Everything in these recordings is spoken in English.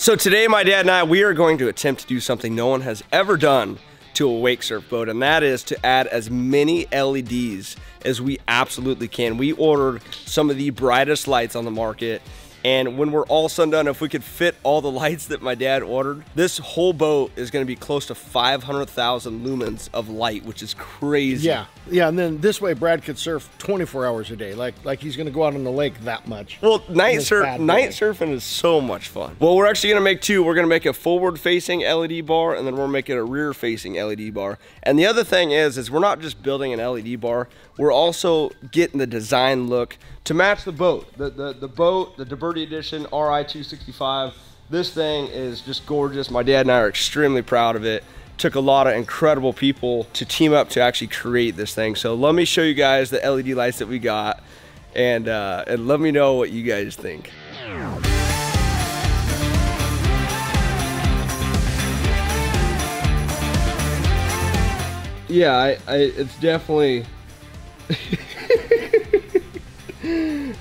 So today, my dad and I, we are going to attempt to do something no one has ever done to a wake surf boat, and that is to add as many LEDs as we absolutely can. We ordered some of the brightest lights on the market and when we're all sun done, if we could fit all the lights that my dad ordered, this whole boat is gonna be close to 500,000 lumens of light, which is crazy. Yeah, yeah, and then this way Brad could surf 24 hours a day, like like he's gonna go out on the lake that much. Well, night surf, night surfing is so much fun. Well, we're actually gonna make two. We're gonna make a forward-facing LED bar, and then we're making a rear-facing LED bar. And the other thing is, is we're not just building an LED bar. We're also getting the design look to match the boat. The, the, the boat, the DeBerti Edition RI-265, this thing is just gorgeous. My dad and I are extremely proud of it. Took a lot of incredible people to team up to actually create this thing. So let me show you guys the LED lights that we got and, uh, and let me know what you guys think. Yeah, I, I, it's definitely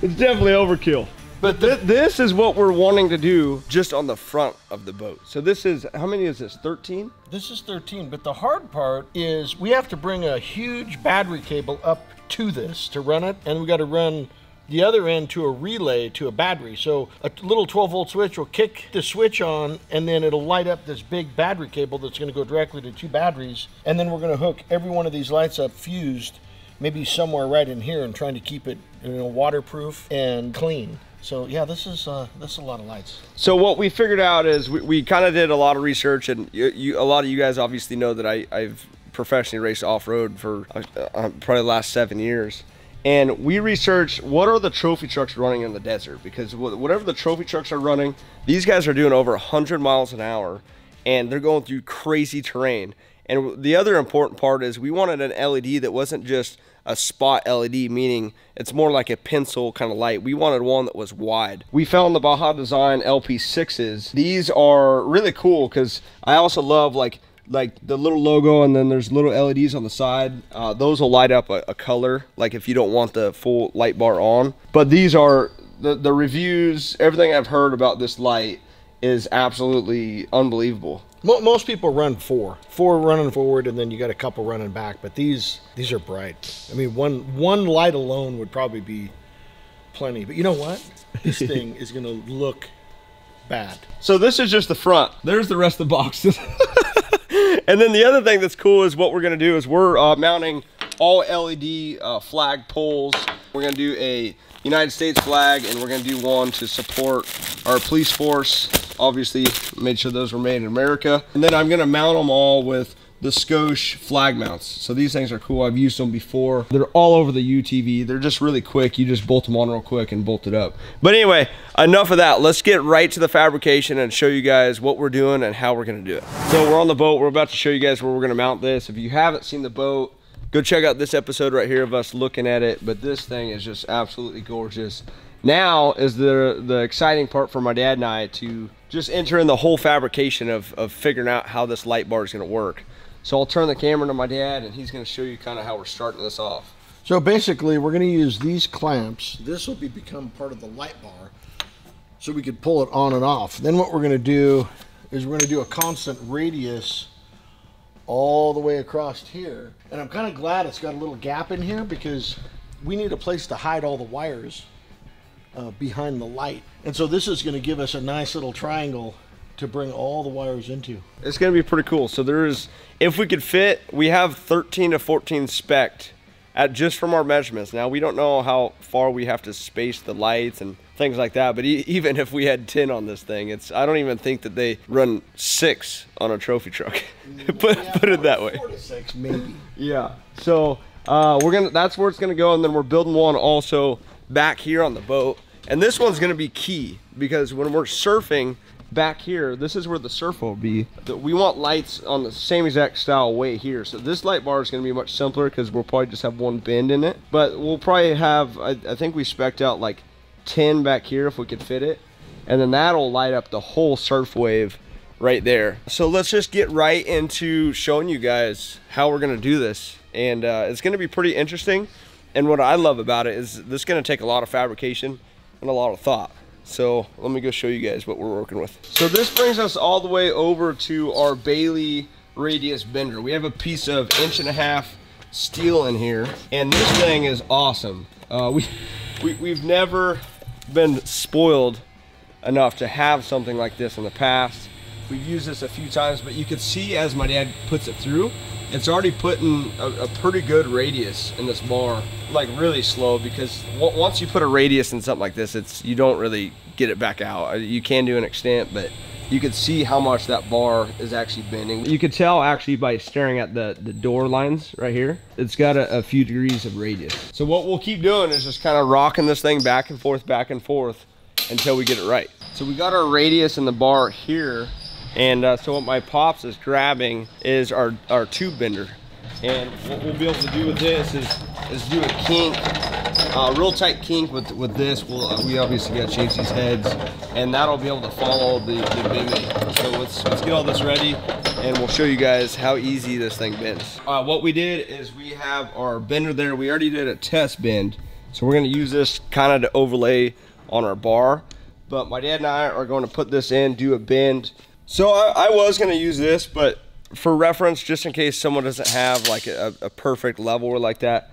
it's definitely overkill. But th this is what we're wanting to do just on the front of the boat. So this is, how many is this, 13? This is 13, but the hard part is we have to bring a huge battery cable up to this to run it, and we got to run the other end to a relay to a battery. So a little 12 volt switch will kick the switch on and then it'll light up this big battery cable that's going to go directly to two batteries. And then we're going to hook every one of these lights up fused maybe somewhere right in here and trying to keep it you know waterproof and clean. So yeah, this is uh, this is a lot of lights. So what we figured out is we, we kind of did a lot of research, and you, you, a lot of you guys obviously know that I, I've professionally raced off road for uh, uh, probably the last seven years. And we researched what are the trophy trucks running in the desert because whatever the trophy trucks are running, these guys are doing over 100 miles an hour, and they're going through crazy terrain. And the other important part is we wanted an LED that wasn't just a spot LED, meaning it's more like a pencil kind of light. We wanted one that was wide. We found the Baja Design LP6s. These are really cool because I also love like like the little logo and then there's little LEDs on the side. Uh, those will light up a, a color, like if you don't want the full light bar on. But these are the, the reviews, everything I've heard about this light is absolutely unbelievable. Most people run four, four running forward, and then you got a couple running back. But these these are bright. I mean, one one light alone would probably be plenty. But you know what? This thing is going to look bad. So this is just the front. There's the rest of the boxes. and then the other thing that's cool is what we're going to do is we're uh, mounting all LED uh, flag poles. We're going to do a United States flag and we're going to do one to support our police force. Obviously, made sure those were made in America. And then I'm to mount them all with the Scosche flag mounts. So these things are cool. I've used them before. They're all over the UTV. They're just really quick. You just bolt them on real quick and bolt it up. But anyway, enough of that. Let's get right to the fabrication and show you guys what we're doing and how we're to do it. So we're on the boat. We're about to show you guys where we're to mount this. If you haven't seen the boat, go check out this episode right here of us looking at it. But this thing is just absolutely gorgeous. Now is the the exciting part for my dad and I to just enter in the whole fabrication of, of figuring out how this light bar is going to work. So I'll turn the camera to my dad and he's going to show you kind of how we're starting this off. So basically we're going to use these clamps. This will be become part of the light bar so we could pull it on and off. Then what we're going to do is we're going to do a constant radius all the way across here. And I'm kind of glad it's got a little gap in here because we need a place to hide all the wires uh, behind the light. And so this is going to give us a nice little triangle to bring all the wires into. It's going to be pretty cool. So there's, if we could fit, we have 13 to 14 spec at just from our measurements. Now we don't know how far we have to space the lights and things like that. But e even if we had 10 on this thing, it's I don't even think that they run six on a trophy truck. put, yeah, put it that way. Four to six, maybe. Yeah. So uh, we're gonna. That's where it's gonna go, and then we're building one also back here on the boat. And this one's gonna be key because when we're surfing back here, this is where the surf will be. We want lights on the same exact style way here. So this light bar is going to be much simpler because we'll probably just have one bend in it. But we'll probably have, I, I think we specked out like 10 back here if we could fit it. And then that'll light up the whole surf wave right there. So let's just get right into showing you guys how we're gonna do this. And uh, it's gonna be pretty interesting. And what I love about it is this is gonna take a lot of fabrication and a lot of thought. So let me go show you guys what we're working with. So this brings us all the way over to our Baileigh radius bender. We have a piece of inch and a half steel in here and this thing is awesome. Uh, we, we, we've never been spoiled enough to have something like this in the past. We've used this a few times, but you can see as my dad puts it through, it's already putting a, a, pretty good radius in this bar, like really slow because once you put a radius in something like this, it's you don't really get it back out. Uh, you can do an extent, but you can see how much that bar is actually bending. You could tell actually by staring at the, the door lines right here. It's got a, a few degrees of radius. So what we'll keep doing is just kind of rocking this thing back and forth, back and forth until we get it right. So we got our radius in the bar here and uh, so what my pops is grabbing is our, our tube bender. And what we'll be able to do with this is, is do a kink, uh, real tight kink with, with this. We'll, uh, we obviously got to change these heads and that'll be able to follow the, the bimini. So let's, let's get all this ready and we'll show you guys how easy this thing bends. Uh, what we did is we have our bender there. We already did a test bend. So we're gonna use this kind of to overlay on our bar. But my dad and I are going to put this in, do a bend, so I, I was going to use this, but for reference, just in case someone doesn't have like a, a perfect level or like that,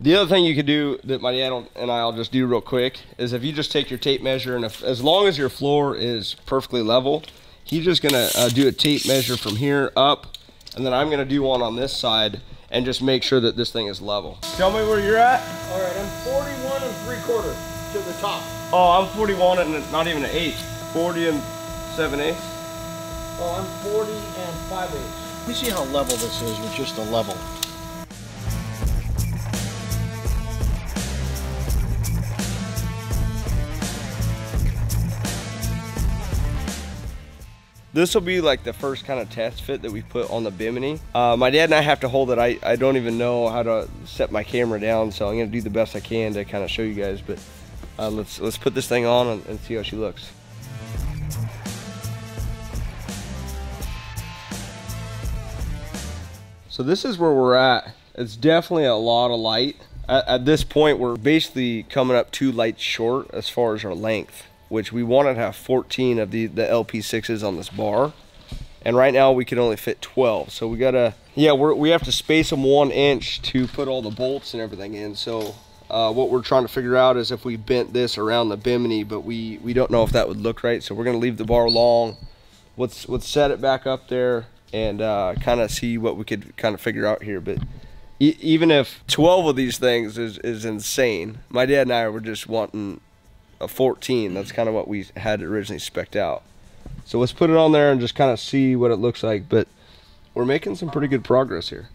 the other thing you could do that my dad and I'll just do real quick is if you just take your tape measure and if, as long as your floor is perfectly level, he's just gonna uh, do a tape measure from here up and then I'm gonna do one on this side and just make sure that this thing is level. Tell me where you're at. All right, I'm 41 and three quarter to the top. Oh, I'm 41 and it's not even an eighth. 40 and seven eighths. Oh, I'm 40 and 5 eighths. Let me see how level this is with just a level. This will be like the first kind of test fit that we put on the Bimini. Uh, my dad and I have to hold it. I, I don't even know how to set my camera down, so I'm gonna do the best I can to kind of show you guys. But uh, let's let's put this thing on and, and see how she looks. So this is where we're at. It's definitely a lot of light. At, at, this point, we're basically coming up two lights short as far as our length, which we wanted to have 14 of the, the LP6s on this bar. And right now we can only fit 12. So we gotta, yeah, we're, we have to space them one inch to put all the bolts and everything in. So uh, what we're trying to figure out is if we bent this around the bimini, but we, we don't know if that would look right. So we're gonna leave the bar long. Let's, let's set it back up there and uh, kind of see what we could kind of figure out here. But e even if 12 of these things is, is insane, my dad and I were just wanting a 14. That's kind of what we had originally specked out. So let's put it on there and just kind of see what it looks like. But we're making some pretty good progress here.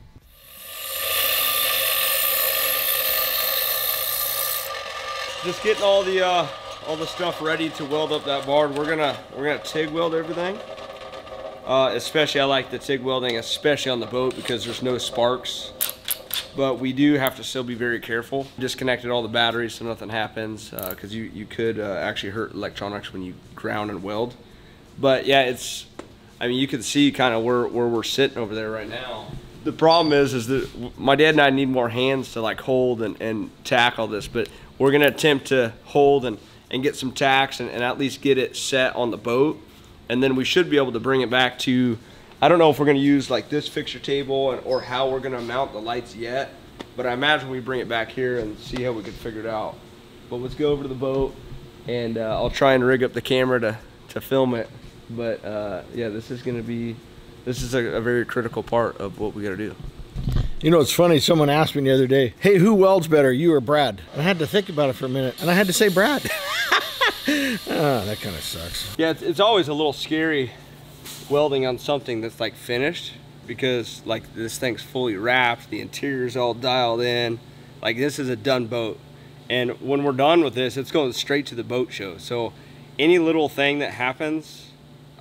Just getting all the uh, all the stuff ready to weld up that bar. We're gonna we're gonna TIG weld everything. Uh, especially, I like the TIG welding, especially on the boat because there's no sparks. But we do have to still be very careful. Disconnected all the batteries so nothing happens because uh, you, you could uh, actually hurt electronics when you ground and weld. But yeah, it's, I mean, you can see kind of where, where we're sitting over there right now. The problem is, is that my dad and I need more hands to like hold and, and tackle this, but we're gonna attempt to hold and, and get some tacks and, and at least get it set on the boat and then we should be able to bring it back to I don't know if we're going to use like this fixture table and, or how we're going to mount the lights yet but I imagine we bring it back here and see how we can figure it out but let's go over to the boat and uh, I'll try and rig up the camera to to film it but uh, yeah this is going to be this is a, a very critical part of what we got to do you know, it's funny. Someone asked me the other day, "Hey, who welds better, you or Brad?" And I had to think about it for a minute, and I had to say Brad. oh, that kind of sucks. Yeah, it's, it's always a little scary welding on something that's like finished because like this thing's fully wrapped, the interior's all dialed in. Like this is a done boat. And when we're done with this, it's going straight to the boat show. So any little thing that happens,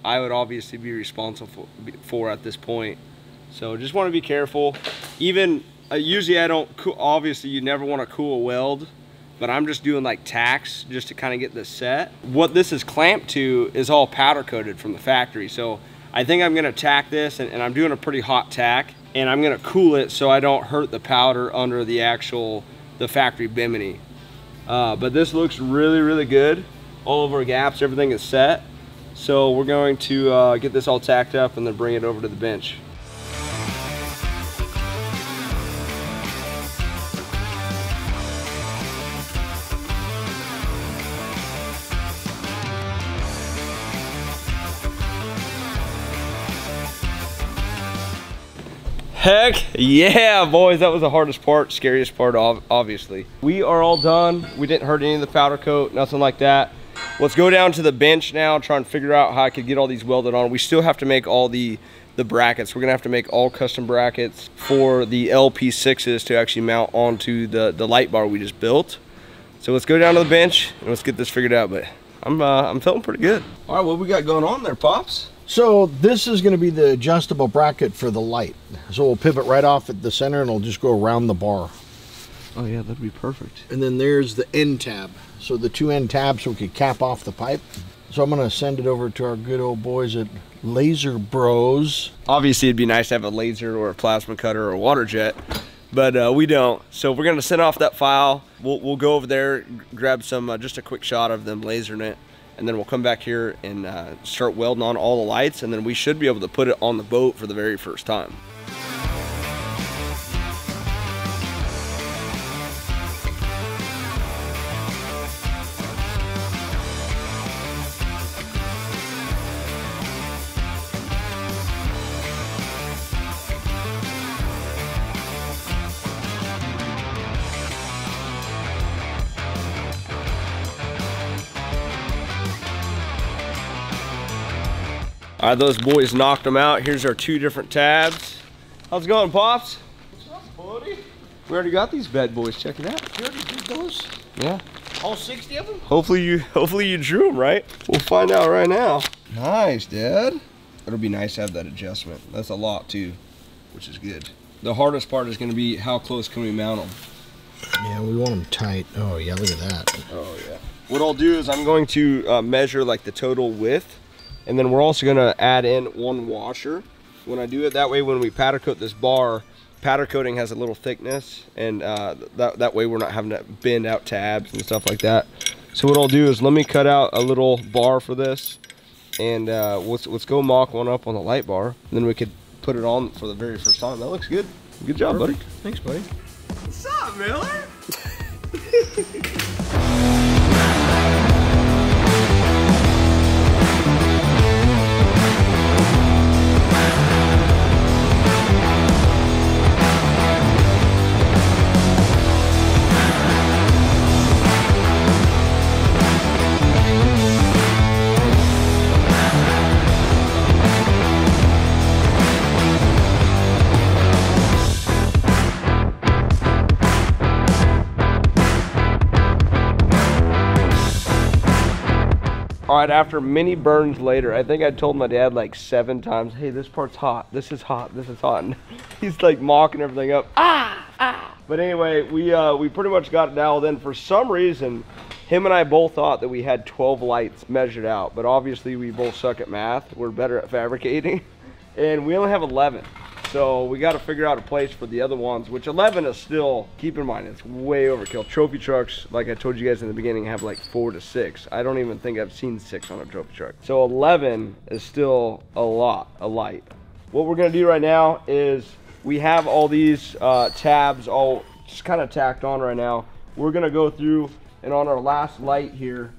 I would obviously be responsible for at this point. So just want to be careful. Even uh, usually I don't, obviously you never want to cool weld but I'm just doing like tacks just to kind of get this set. What this is clamped to is all powder coated from the factory. So I think I'm gonna tack this and, and I'm doing a pretty hot tack and I'm gonna cool it so I don't hurt the powder under the actual, the factory bimini. Uh, but this looks really, really good. all of our gaps, everything is set. So we're going to uh, get this all tacked up and then bring it over to the bench. Heck yeah, boys. That was the hardest part, scariest part, obviously. We are all done. We didn't hurt any of the powder coat, nothing like that. Let's go down to the bench now, try and figure out how I could get all these welded on. We still have to make all the, the brackets. We're gonna have to make all custom brackets for the LP6s to actually mount onto the, the light bar we just built. So let's go down to the bench and let's get this figured out, but I'm, uh, I'm feeling pretty good. All right, what we got going on there, Pops? So this is going to be the adjustable bracket for the light. So we'll pivot right off at the center and it'll just go around the bar. Oh yeah, that'd be perfect. And then there's the end tab. So the two end tabs so we could cap off the pipe. So I'm going to send it over to our good old boys at Laser Bros. Obviously it'd be nice to have a laser or a plasma cutter or a water jet, but uh, we don't. So we're going to send off that file. We'll, we'll go over there, grab some, uh, just a quick shot of them lasering it and then we'll come back here and uh, start welding on all the lights and then we should be able to put it on the boat for the very first time. All right, those boys knocked them out. Here's our two different tabs. How's it going, Pops? What's up, buddy? We already got these bad boys. Check it out. You already did those? Yeah. All 60 of them? Hopefully you, hopefully you drew them right. We'll find out right now. Nice, Dad. It'll be nice to have that adjustment. That's a lot too, which is good. The hardest part is going to be how close can we mount them. Yeah, we want them tight. Oh yeah, look at that. Oh yeah. What I'll do is I'm going to uh, measure like the total width and then we're also gonna add in one washer. When I do it that way, when we powder coat this bar, powder coating has a little thickness and uh, that, that way we're not having to bend out tabs and stuff like that. So what I'll do is let me cut out a little bar for this and uh, let's, let's go mock one up on the light bar. And then we could put it on for the very first time. That looks good. Good job, Perfect. buddy. Thanks, buddy. What's up, Miller? After many burns later, I think I told my dad like seven times, hey, this part's hot, this is hot, this is hot. And he's like mocking everything up, ah, ah. But anyway, we, uh, we pretty much got it dialed in. For some reason, him and I both thought that we had 12 lights measured out, but obviously we both suck at math. We're better at fabricating, and we only have 11. So we got to figure out a place for the other ones, which 11 is still, keep in mind, it's way overkill. Trophy trucks, like I told you guys in the beginning, have like four to six. I don't even think I've seen six on a trophy truck. So 11 is still a lot, a light. What we're gonna do right now is we have all these uh, tabs all just kind of tacked on right now. We're gonna go through and on our last light here,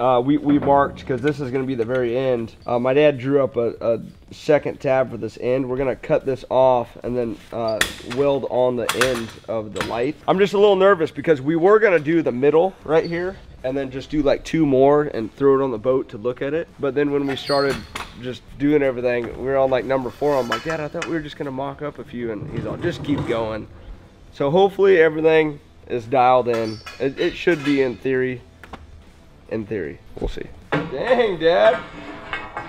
uh, we, we marked, because this is going to be the very end, uh, my dad drew up a, a, second tab for this end. We're going to cut this off and then uh, weld on the end of the light. I'm just a little nervous because we were going to do the middle right here and then just do like two more and throw it on the boat to look at it. But then when we started just doing everything, we were on like number four. I'm like, Dad, I thought we were just going to mock up a few. And he's all, just keep going. So hopefully everything is dialed in. It, it should be in theory in theory. We'll see. Dang, Dad.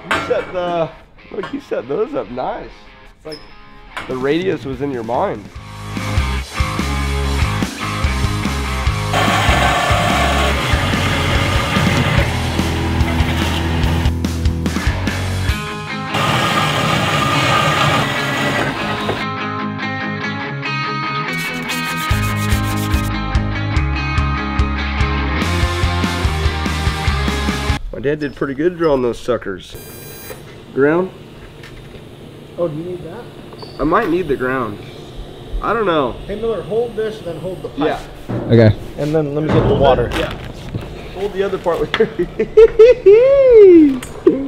You set the, look, you set those up nice. It's like the radius was in your mind. Dad did pretty good drawing those suckers. Ground? Oh, do you need that? I might need the ground. I don't know. Hey Miller, hold this and then hold the pipe. Yeah. Okay. And then let me get the water. Yeah. Hold the other part with your.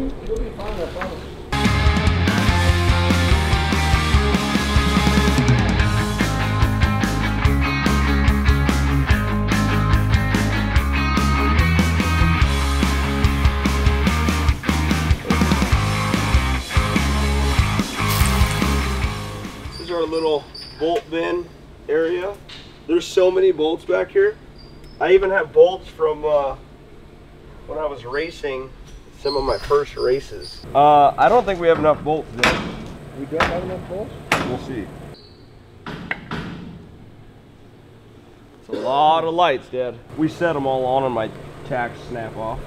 bin area. There's so many bolts back here. I even have bolts from uh, when I was racing some of my first races. Uh, I don't think we have enough bolts there. We don't have enough bolts? We'll see. It's a lot of lights, Dad. We set them all on and my tacks snap off.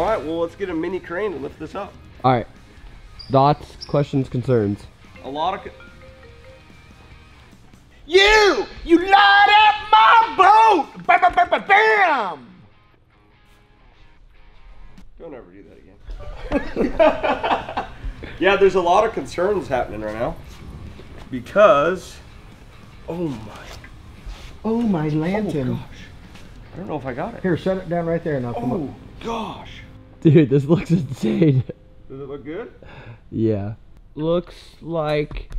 All right, well, let's get a mini crane to lift this up. All right. Thoughts, questions, concerns. A lot of. You! You light up my boat! Bam, bam, bam, bam, bam! Don't ever do that again. yeah, there's a lot of concerns happening right now. Because, oh my, Oh, my lantern. Oh gosh. I don't know if I got it. Here, set it down right there and I'll come Oh up. gosh. Dude, this looks insane. Does it look good? yeah. Looks like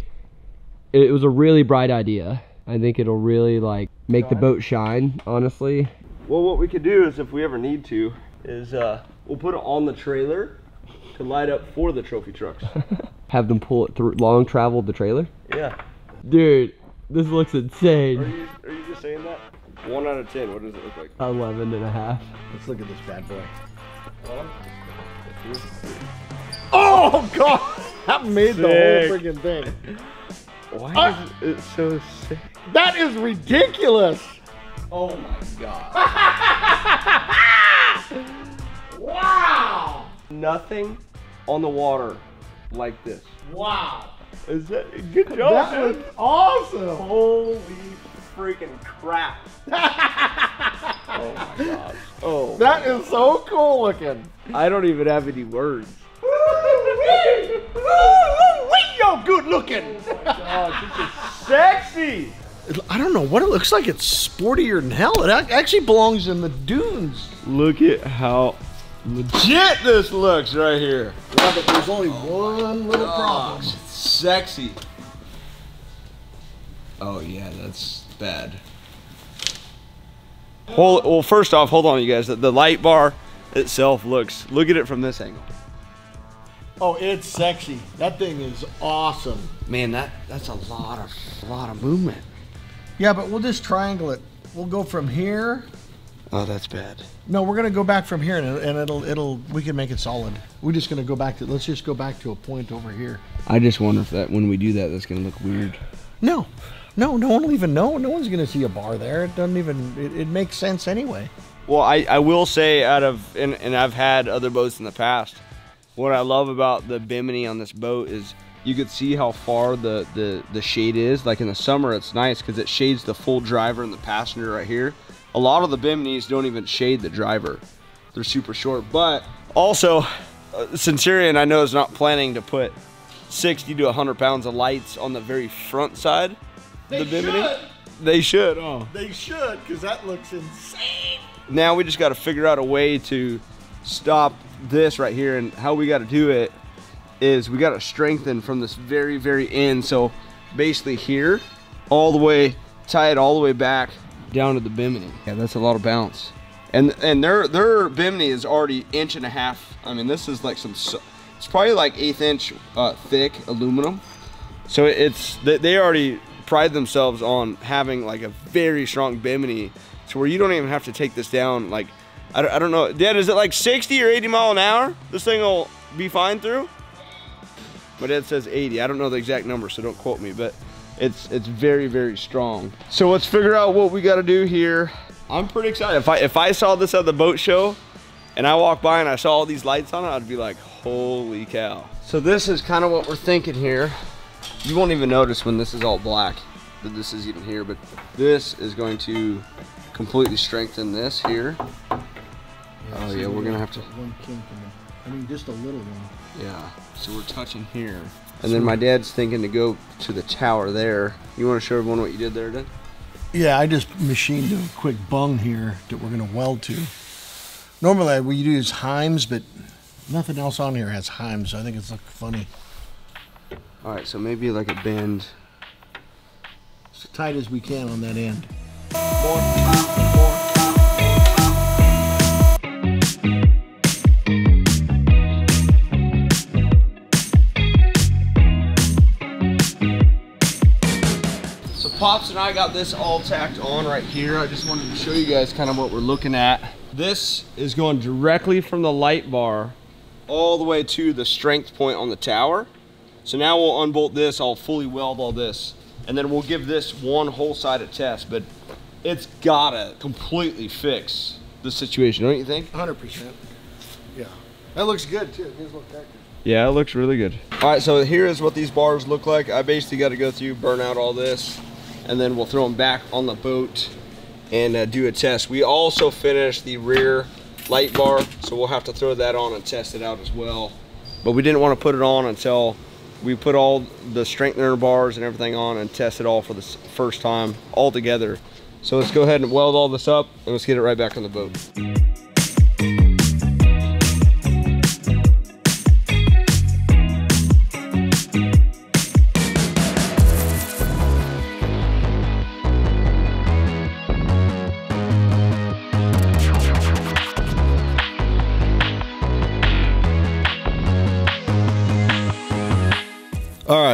it was a really bright idea. I think it'll really like make the boat shine, honestly. Well, what we could do is, if we ever need to, is uh, we'll put it on the trailer to light up for the trophy trucks. Have them pull it through long traveled the trailer. yeah. Dude, this looks Are insane. you, are you just saying that? One out of ten. What does it look like? 11 and a half. Let's look at this bad boy. One, two, Oh, God! That made the whole freaking thing. Why Ah! is it so sick? That is ridiculous! Oh my god. Wow! Nothing on the water like this. Wow! Is that good job? That man. was awesome! Holy freaking crap. oh my gosh. Oh. That is so cool looking. I don't even have any words. Yo, good looking. Oh, this is sexy. I don't know what it looks like. It's sportier than hell. It actually belongs in the dunes. Look at how legit this looks right here. Yeah, but there's only one little problem. Sexy. Oh yeah, that's bad. Well, well, first off, hold on, you guys. The, the light bar itself looks. Look at it from this angle. Oh, it's sexy. That thing is awesome. Man, that that's a lot of a lot of movement. Yeah, but we'll just triangle it. We'll go from here. Oh, that's bad. No, we're gonna go back from here, and, and it'll it'll we can make it solid. We're just gonna go back to. Let's just go back to a point over here. I just wonder if that when we do that, that's gonna look weird. No, no, no one will even know. No one's gonna see a bar there. It doesn't even. It, it makes sense anyway. Well, I, I will say out of and, and I've had other boats in the past. What I love about the bimini on this boat is you could see how far the the, the shade is. Like in the summer, it's nice because it shades the full driver and the passenger right here. A lot of the biminis don't even shade the driver. They're super short. But also, uh, Centurion I know is not planning to put 60 to 100 pounds of lights on the very front side. Of the bimini. They should. Oh. They should, because that looks insane. now we just got to figure out a way to stop this right here and how we got to do it is we got to strengthen from this very very end so basically here all the way tie it all the way back down to the bimini yeah that's a lot of bounce and and their their bimini is already inch and a half i mean this is like some so- it's probably like eighth inch uh, thick aluminum so it's they, they already pride themselves on having like a very strong bimini to where you don't even have to take this down like I, don't- I don't know. Dad is it like 60 or 80 mile an hour this thing will be fine through? My dad says 80 i don't know the exact number so don't quote me but it's it's very very strong. So let's figure out what we got to do here. I'm pretty excited. If i if i saw this at the boat show and i walked by and i saw all these lights on it i'd be like Holy cow. So this is kind of what we're thinking here. You won't even notice when this is all black that this is even here, but this is going to completely strengthen this here. Oh yeah, we're gonna have to, One kink in it. I mean, just a little one. yeah. So we're touching here. And then my dad's thinking to go to the tower there. You wanna show everyone what you did there, Dad? Yeah, I just machined a quick bung here that we're gonna weld to. Normally we use Heims, but nothing else on here has Heims. So I think it's look funny. All right, so maybe like a bend. As tight as we can on that end. So Pops and I got this all tacked on right here. I just wanted to show you guys kind of what we're looking at. This is going directly from the light bar all the way to the strength point on the tower. So now we'll unbolt this, I'll fully weld all this, and then we'll give this one whole side a test, but it's gotta completely fix the situation, don't you think? 100%. Yeah. That looks good too. It does look that good. Yeah, it looks really good. All right, so here is what these bars look like. I basically got to go through, burn out all this, and then we'll throw them back on the boat and uh, do a test. We also finished the rear light bar, so we'll have to throw that on and test it out as well. But we didn't want to put it on until we put all the strengthener bars and everything on and test it all for the first time all together. So let's go ahead and weld all this up and let's get it right back on the boat.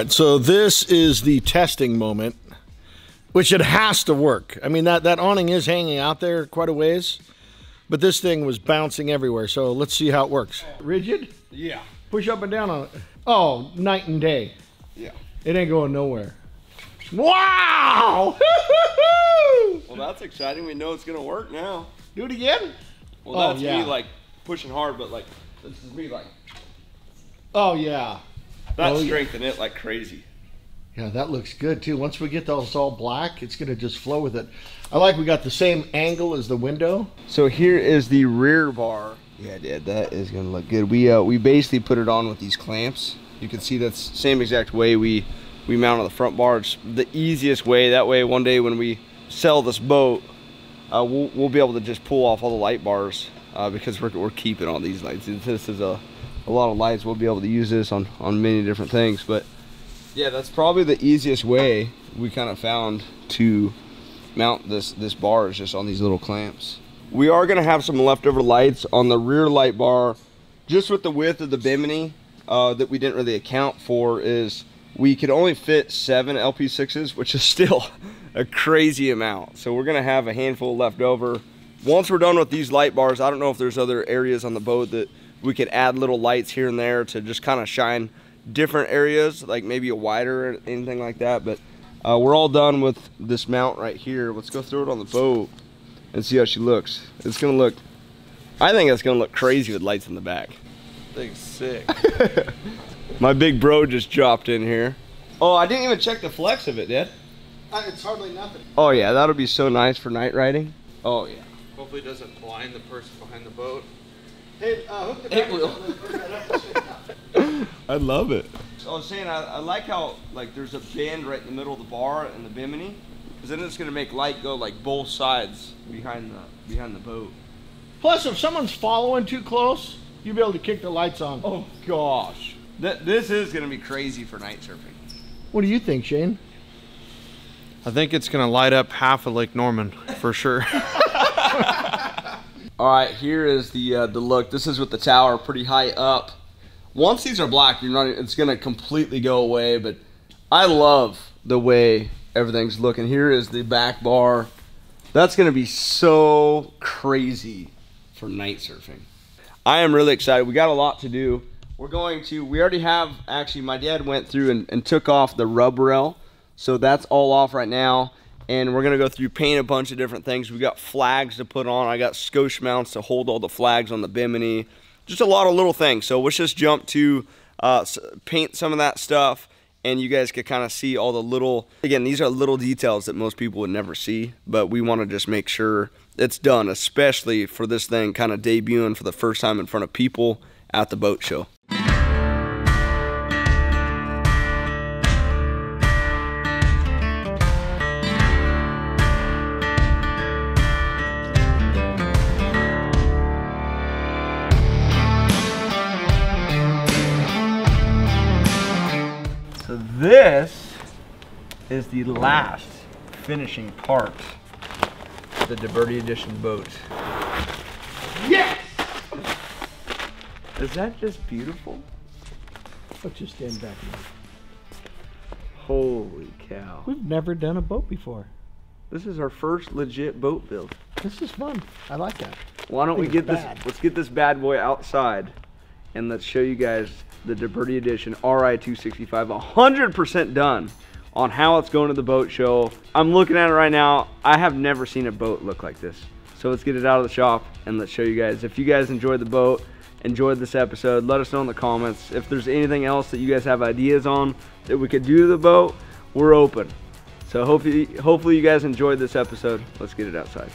Right, so this is the testing moment, which it has to work. I mean, that, that awning is hanging out there quite a ways, but this thing was bouncing everywhere. So let's see how it works. Rigid? Yeah. Push up and down on it. Oh, night and day. Yeah. It ain't going nowhere. Wow! Well, that's exciting. We know it's gonna work now. Do it again? Well, Oh, that's yeah. me like pushing hard, but like this is me like Oh, yeah. That Oh, yeah. strengthen it like crazy. Yeah, that looks good too. Once we get those all black, it's gonna just flow with it. I like we got the same angle as the window. So here is the rear bar. Yeah, Dad, that is gonna look good. We uh, we basically put it on with these clamps. You can see that's the same exact way we we mount on the front bar. It's the easiest way. That way, one day when we sell this boat, uh, we'll we'll be able to just pull off all the light bars uh, because we're we're keeping all these lights. This is a a lot of lights. We'll be able to use this on on many different things, but. Yeah, that's probably the easiest way we kind of found to mount this this bar is just on these little clamps. We are gonna have some leftover lights on the rear light bar, just with the width of the bimini uh, that we didn't really account for is we could only fit seven LP6s, which is still a crazy amount. So we're gonna have a handful left over. Once we're done with these light bars, I don't know if there's other areas on the boat that we could add little lights here and there to just kind of shine different areas, like maybe a wider or anything like that. But uh, we're all done with this mount right here. Let's go throw it on the boat and see how she looks. It's gonna look, I think it's gonna look crazy with lights in the back. Thing's sick. My big bro just dropped in here. Oh, I didn't even check the flex of it, did? Uh, it's hardly nothing. Oh yeah, that'll be so nice for night riding. Oh yeah. Hopefully it doesn't blind the person behind the boat. Hey, uh, hook the It will. up and put that up at the same time. I love it. I was saying, I, I like how like there's a bend right in the middle of the bar and the bimini, because then it's gonna make light go like both sides behind the behind the boat. Plus, if someone's following too close, you'll be able to kick the lights on. Oh gosh, Th- this is gonna be crazy for night surfing. What do you think, Shane? I think it's gonna light up half of Lake Norman for sure. All right, here is the uh, the look. This is with the tower pretty high up. Once these are black, you're not. It's gonna completely go away. But I love the way everything's looking. Here is the back bar. That's gonna be so crazy for night surfing. I am really excited. We got a lot to do. We're going to. We already have. Actually, my dad went through and, and took off the rub rail, so that's all off right now and we're gonna go through paint a bunch of different things. We got flags to put on. I got Scosche mounts to hold all the flags on the bimini. just a lot of little things. So let's just jump to uh, paint some of that stuff and you guys could kind of see all the little again these are little details that most people would never see but we want to just make sure it's done especially for this thing kind of debuting for the first time in front of people at the boat show this is the last finishing part of the DeBerti Edition boat. Yes! Is that just beautiful? Let's just stand back. Holy cow. We've never done a boat before. This is our first legit boat build. This is fun. I like that. Why don't we get this, let's get this bad boy outside and let's show you guys the DeBerti Edition RI-265 100% done on how it's going to the boat show. I'm looking at it right now. I have never seen a boat look like this. So let's get it out of the shop and let's show you guys. If you guys enjoyed the boat, enjoyed this episode, let us know in the comments. If there's anything else that you guys have ideas on that we could do to the boat, we're open. So hopefully, hopefully you guys enjoyed this episode. Let's get it outside.